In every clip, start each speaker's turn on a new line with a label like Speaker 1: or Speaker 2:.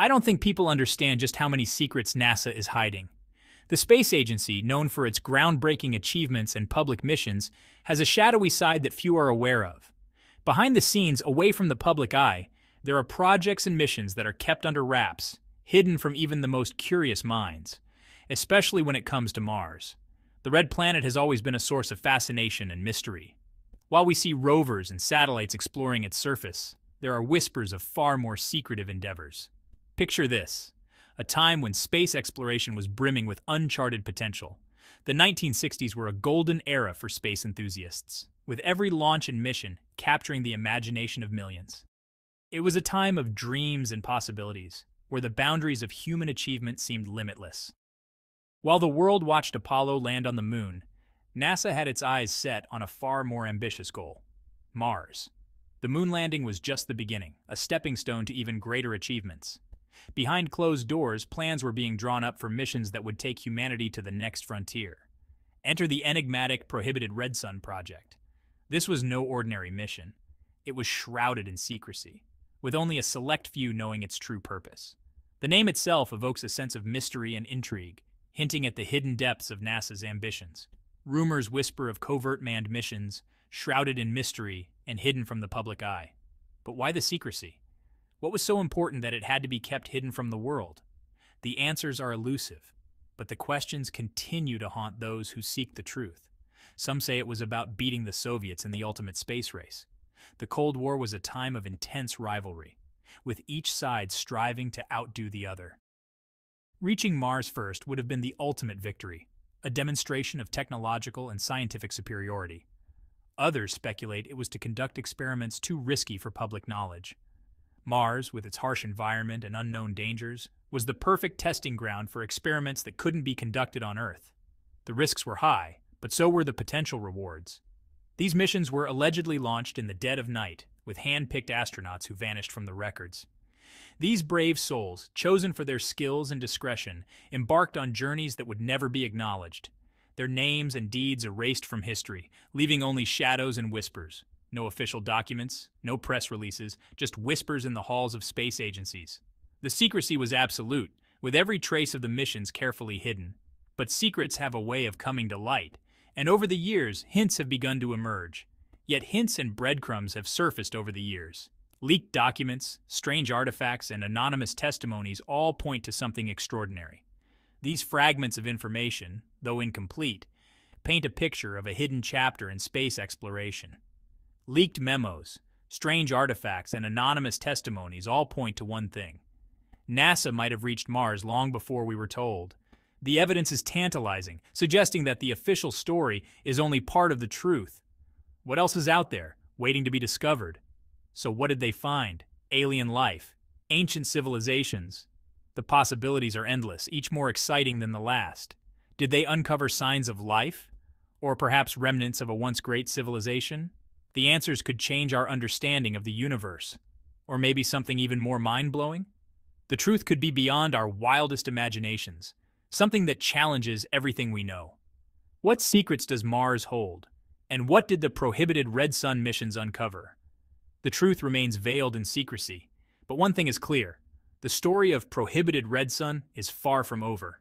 Speaker 1: I don't think people understand just how many secrets NASA is hiding. The space agency, known for its groundbreaking achievements and public missions, has a shadowy side that few are aware of. Behind the scenes, away from the public eye, there are projects and missions that are kept under wraps, hidden from even the most curious minds, especially when it comes to Mars. The red planet has always been a source of fascination and mystery. While we see rovers and satellites exploring its surface, there are whispers of far more secretive endeavors. Picture this a time when space exploration was brimming with uncharted potential. The 1960s were a golden era for space enthusiasts, with every launch and mission capturing the imagination of millions. It was a time of dreams and possibilities, where the boundaries of human achievement seemed limitless. While the world watched Apollo land on the moon, NASA had its eyes set on a far more ambitious goal Mars. The moon landing was just the beginning, a stepping stone to even greater achievements. Behind closed doors, plans were being drawn up for missions that would take humanity to the next frontier. Enter the enigmatic Prohibited Red Sun project. This was no ordinary mission. It was shrouded in secrecy, with only a select few knowing its true purpose. The name itself evokes a sense of mystery and intrigue, hinting at the hidden depths of NASA's ambitions. Rumors whisper of covert manned missions, shrouded in mystery and hidden from the public eye. But why the secrecy? What was so important that it had to be kept hidden from the world? The answers are elusive, but the questions continue to haunt those who seek the truth. Some say it was about beating the Soviets in the ultimate space race. The Cold War was a time of intense rivalry, with each side striving to outdo the other. Reaching Mars first would have been the ultimate victory, a demonstration of technological and scientific superiority. Others speculate it was to conduct experiments too risky for public knowledge. Mars, with its harsh environment and unknown dangers, was the perfect testing ground for experiments that couldn't be conducted on Earth. The risks were high, but so were the potential rewards. These missions were allegedly launched in the dead of night, with hand-picked astronauts who vanished from the records. These brave souls, chosen for their skills and discretion, embarked on journeys that would never be acknowledged. Their names and deeds erased from history, leaving only shadows and whispers. No official documents, no press releases, just whispers in the halls of space agencies. The secrecy was absolute, with every trace of the missions carefully hidden. But secrets have a way of coming to light, and over the years, hints have begun to emerge. Yet hints and breadcrumbs have surfaced over the years. Leaked documents, strange artifacts, and anonymous testimonies all point to something extraordinary. These fragments of information, though incomplete, paint a picture of a hidden chapter in space exploration. Leaked memos, strange artifacts, and anonymous testimonies all point to one thing. NASA might have reached Mars long before we were told. The evidence is tantalizing, suggesting that the official story is only part of the truth. What else is out there, waiting to be discovered? So what did they find? Alien life, ancient civilizations. The possibilities are endless, each more exciting than the last. Did they uncover signs of life? Or perhaps remnants of a once great civilization? The answers could change our understanding of the universe. Or maybe something even more mind-blowing? The truth could be beyond our wildest imaginations, something that challenges everything we know. What secrets does Mars hold? And what did the prohibited Red Sun missions uncover? The truth remains veiled in secrecy, but one thing is clear. The story of prohibited Red Sun is far from over.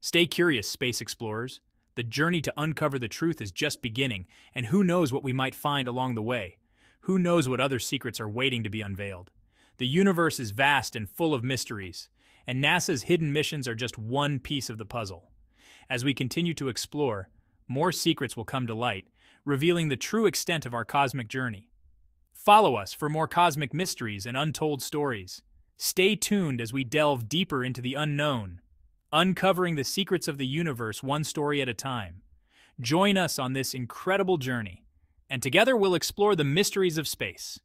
Speaker 1: Stay curious, space explorers. The journey to uncover the truth is just beginning, and who knows what we might find along the way? Who knows what other secrets are waiting to be unveiled? The universe is vast and full of mysteries, and NASA's hidden missions are just one piece of the puzzle. As we continue to explore, more secrets will come to light, revealing the true extent of our cosmic journey. Follow us for more cosmic mysteries and untold stories. Stay tuned as we delve deeper into the unknown uncovering the secrets of the universe one story at a time. Join us on this incredible journey, and together we'll explore the mysteries of space.